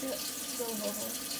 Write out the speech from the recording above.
这这个好